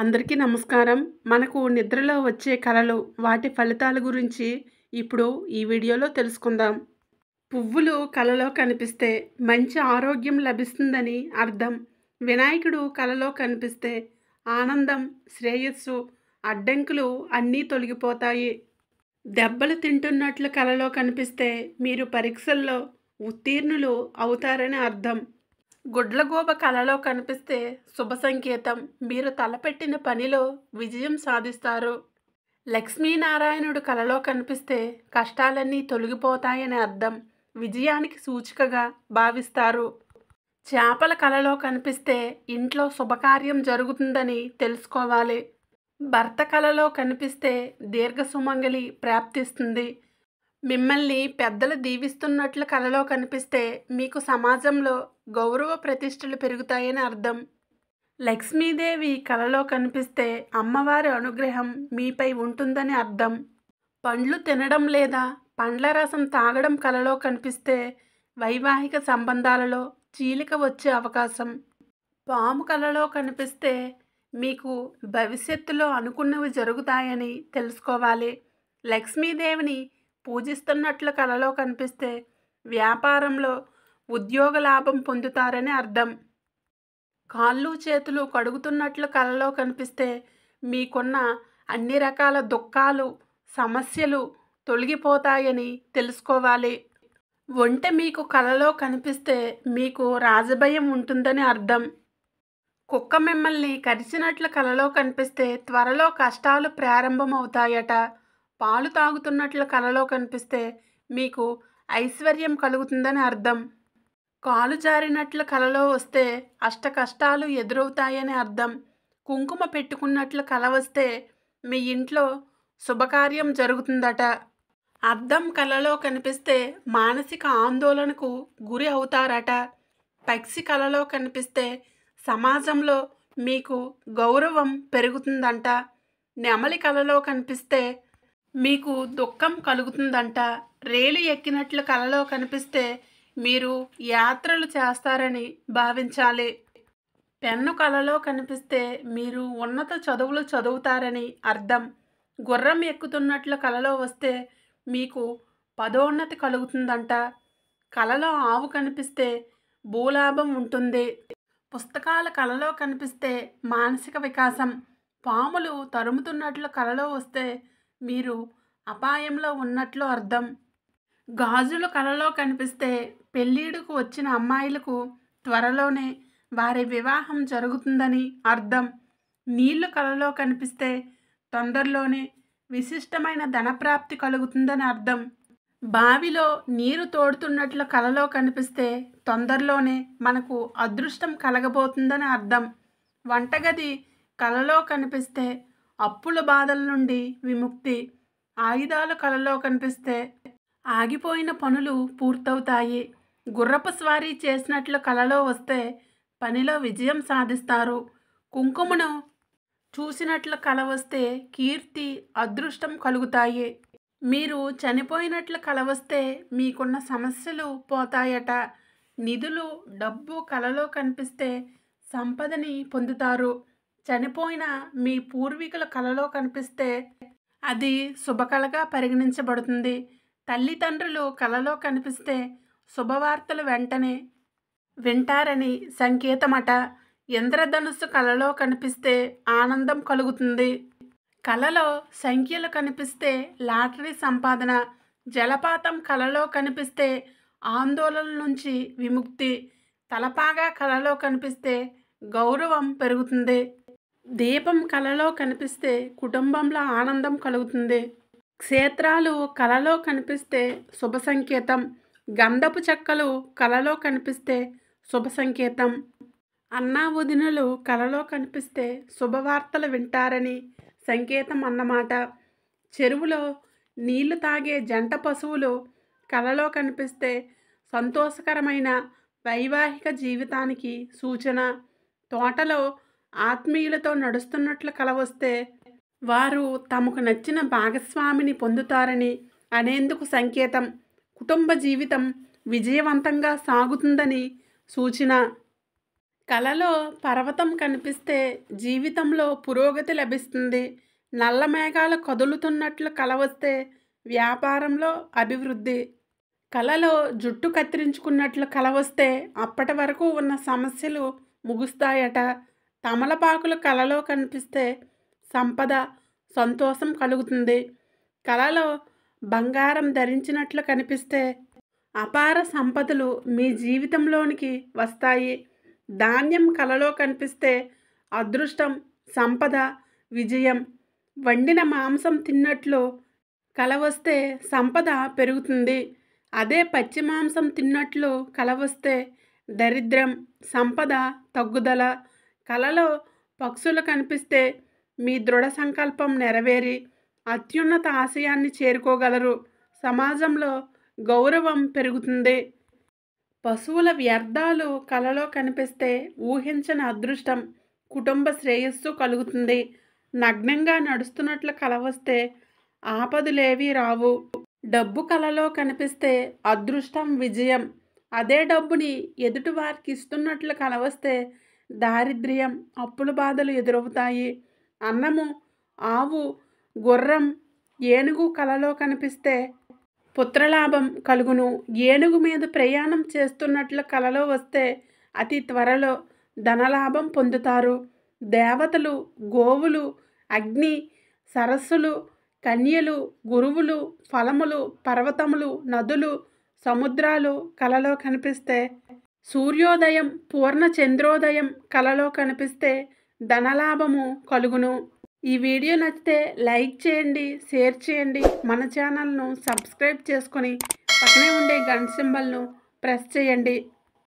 అందరికీ నమస్కారం. మనకు నిద్రలో వచ్చే కళలు వాటి ఫలితాల గురించి ఇప్పుడు ఈ వీడియోలో తెలుసుకుందాం. పువ్వులు కలలో కనిపిస్తే మంచి ఆరోగ్యం లభిస్తుందని అర్థం. వినాయకుడు కలలో కనిపిస్తే ఆనందం శ్రేయస్సు అడ్డంకులు అన్నీ తొలగిపోతాయి. దెబ్బలు తింటున్నట్లు కలలో కనిపిస్తే మీరు పరీక్షల్లో ఉత్తీర్ణులు అవుతారని అర్థం. గుడ్లగూబ కలలో కనిపిస్తే శుభ సంకేతం. మీరు తలపెట్టిన పనిలో విజయం సాధిస్తారు. లక్ష్మీనారాయణుడు కలలో కనిపిస్తే కష్టాలన్నీ తొలగిపోతాయని అర్థం. విజయానికి సూచికగా భావిస్తారు. చేపల కలలో కనిపిస్తే ఇంట్లో శుభకార్యం జరుగుతుందని తెలుసుకోవాలి. భర్త కలలో కనిపిస్తే దీర్ఘ సుమంగలి ప్రాప్తిస్తుంది. మిమ్మల్ని పెద్దలు దీవిస్తున్నట్లు కలలో కనిపిస్తే మీకు సమాజంలో గౌరవ ప్రతిష్టలు పెరుగుతాయని అర్థం. లక్ష్మీదేవి కలలో కనిపిస్తే అమ్మవారి అనుగ్రహం మీపై ఉంటుందని అర్థం. పండ్లు తినడం లేదా పండ్ల రసం తాగడం కలలో కనిపిస్తే వైవాహిక సంబంధాలలో చీలిక వచ్చే అవకాశం. పాము కలలో కనిపిస్తే మీకు భవిష్యత్తులో అనుకున్నవి జరుగుతాయని తెలుసుకోవాలి. లక్ష్మీదేవిని పూజిస్తున్నట్లు కలలో కనిపిస్తే వ్యాపారంలో ఉద్యోగ లాభం పొందుతారని అర్థం. కాళ్ళు చేతులు కడుగుతున్నట్లు కలలో కనిపిస్తే మీకున్న అన్ని రకాల దుఃఖాలు సమస్యలు తొలగిపోతాయని తెలుసుకోవాలి. ఒంటె మీకు కలలో కనిపిస్తే మీకు రాజభయం ఉంటుందని అర్థం. కుక్క మిమ్మల్ని కరిచినట్లు కలలో కనిపిస్తే త్వరలో కష్టాలు ప్రారంభమవుతాయట. పాలు తాగుతున్నట్లు కలలో కనిపిస్తే మీకు ఐశ్వర్యం కలుగుతుందని అర్థం. కాలు జారినట్లు కలలో వస్తే అష్ట కష్టాలు ఎదురవుతాయని అర్థం. కుంకుమ పెట్టుకున్నట్లు కల వస్తే మీ ఇంట్లో శుభకార్యం జరుగుతుందట. అర్థం కలలో కనిపిస్తే మానసిక ఆందోళనకు గురి అవుతారట. పక్షి కలలో కనిపిస్తే సమాజంలో మీకు గౌరవం పెరుగుతుందంట. నెమలి కలలో కనిపిస్తే మీకు దుఃఖం కలుగుతుందంట. రేలు ఎక్కినట్లు కలలో కనిపిస్తే మీరు యాత్రలు చేస్తారని భావించాలి. పెన్ను కలలో కనిపిస్తే మీరు ఉన్నత చదువులు చదువుతారని అర్థం. గుర్రం ఎక్కుతున్నట్లు కలలో వస్తే మీకు పదోన్నతి కలుగుతుందంట. కలలో ఆవు కనిపిస్తే భూలాభం ఉంటుంది. పుస్తకాల కలలో కనిపిస్తే మానసిక వికాసం. పాములు తరుముతున్నట్లు కలలో వస్తే మీరు అపాయంలో ఉన్నట్లు అర్థం. గాజులు కలలో కనిపిస్తే పెళ్ళిడుకు వచ్చిన అమ్మాయిలకు త్వరలోనే వారి వివాహం జరుగుతుందని అర్థం. నీళ్ళు కలలో కనిపిస్తే తొందరలోనే విశిష్టమైన ధనప్రాప్తి కలుగుతుందని అర్థం. బావిలో నీరు తోడుతున్నట్లు కలలో కనిపిస్తే తొందరలోనే మనకు అదృష్టం కలగబోతుందని అర్థం. వంటగది కలలో కనిపిస్తే అప్పుల బాధల నుండి విముక్తి. ఆయుధాలు కలలో కనిపిస్తే ఆగిపోయిన పనులు పూర్తవుతాయి. గుర్రపు స్వారీ చేసినట్లు కలలో వస్తే పనిలో విజయం సాధిస్తారు. కుంకుమను చూసినట్లు కల వస్తే కీర్తి అదృష్టం కలుగుతాయి. మీరు చనిపోయినట్లు కల వస్తే మీకున్న సమస్యలు పోతాయట. నిధులు డబ్బు కలలో కనిపిస్తే సంపదని పొందుతారు. చనిపోయిన మీ పూర్వీకుల కలలో కనిపిస్తే అది శుభకళగా పరిగణించబడుతుంది. తల్లిదండ్రులు కలలో కనిపిస్తే శుభవార్తలు వెంటనే వింటారని సంకేతమట. ఇంద్రధనుస్సు కలలో కనిపిస్తే ఆనందం కలుగుతుంది. కలలో సంఖ్యలు కనిపిస్తే లాటరీ సంపాదన. జలపాతం కలలో కనిపిస్తే ఆందోళన నుంచి విముక్తి. తలపాగా కలలో కనిపిస్తే గౌరవం పెరుగుతుంది. దీపం కలలో కనిపిస్తే కుటుంబంలో ఆనందం కలుగుతుంది. క్షేత్రాలు కలలో కనిపిస్తే శుభ సంకేతం. గంధపు చెక్కలు కలలో కనిపిస్తే శుభ సంకేతం. అన్నా వదినలు కలలో కనిపిస్తే శుభవార్తలు వింటారని సంకేతం అన్నమాట. చెరువులో నీళ్ళు తాగే జంట పశువులు కలలో కనిపిస్తే సంతోషకరమైన వైవాహిక జీవితానికి సూచన. తోటలో ఆత్మీయులతో నడుస్తున్నట్లు కలవస్తే వారు తమకు నచ్చిన భాగస్వామిని పొందుతారని అనేందుకు సంకేతం. కుటుంబ జీవితం విజయవంతంగా సాగుతుందని సూచన. కలలో పర్వతం కనిపిస్తే జీవితంలో పురోగతి లభిస్తుంది. నల్ల మేఘాలు కదులుతున్నట్లు కలవస్తే వ్యాపారంలో అభివృద్ధి. కలలో జుట్టు కత్తిరించుకున్నట్లు కలవస్తే అప్పటి వరకు ఉన్న సమస్యలు ముగుస్తాయట. తమలపాకులు కలలో కనిపిస్తే సంపద సంతోషం కలుగుతుంది. కలలో బంగారం ధరించినట్లు కనిపిస్తే అపార సంపదలు మీ జీవితంలోనికి వస్తాయి. ధాన్యం కలలో కనిపిస్తే అదృష్టం సంపద విజయం. వండిన మాంసం తిన్నట్లు కల వస్తే సంపద పెరుగుతుంది. అదే పచ్చి మాంసం తిన్నట్లు కల వస్తే దరిద్రం సంపద తగ్గుదల. కలలో పక్షులు కనిపిస్తే మీ దృఢ సంకల్పం నెరవేరి అత్యున్నత ఆశయాన్ని చేరుకోగలరు. సమాజంలో గౌరవం పెరుగుతుంది. పశువుల వ్యర్థాలు కలలో కనిపిస్తే ఊహించని అదృష్టం కుటుంబ శ్రేయస్సు కలుగుతుంది. నగ్నంగా నడుస్తున్నట్లు కల వస్తే రావు. డబ్బు కలలో కనిపిస్తే అదృష్టం విజయం. అదే డబ్బుని ఎదుటివారికి ఇస్తున్నట్లు కలవస్తే దారిద్ర్యం అప్పుల బాధలు ఎదురవుతాయి. అన్నము ఆవు గుర్రం ఏనుగు కలలో కనిపిస్తే పుత్రలాభం కలుగును. ఏనుగు మీద ప్రయాణం చేస్తున్నట్లు కలలో వస్తే అతి త్వరలో ధనలాభం పొందుతారు. దేవతలు గోవులు అగ్ని సరస్సులు కన్యలు గురువులు ఫలములు పర్వతములు నదులు సముద్రాలు కలలో కనిపిస్తే సూర్యోదయం పూర్ణ చంద్రోదయం కలలో కనిపిస్తే ధనలాభము కలుగును. ఈ వీడియో నచ్చితే లైక్ చేయండి షేర్ చేయండి. మన ఛానల్ను సబ్స్క్రైబ్ చేసుకొని పక్కనే ఉండే గంట సింబల్ను ప్రెస్ చేయండి.